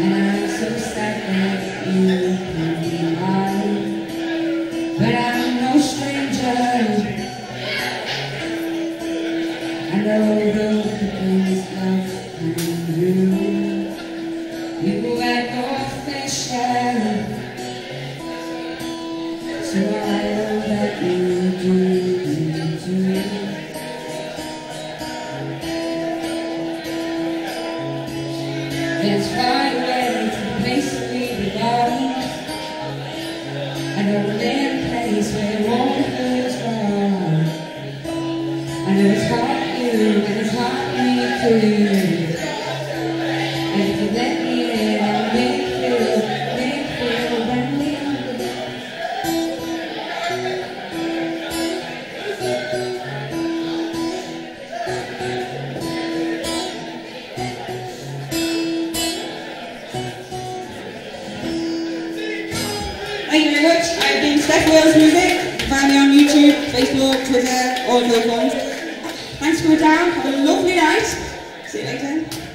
I'm so sad that you can't be mine But I'm no stranger I know the things love can do You act official So I know that you do, to me. it's fine. I know a place where it won't hurt us wrong. I know it's hard you, and it's hard me too. Thank you very much. I've been Steph Wills Music. Find me on YouTube, Facebook, Twitter, all those ones. Thanks for coming down. Have a lovely night. See you later.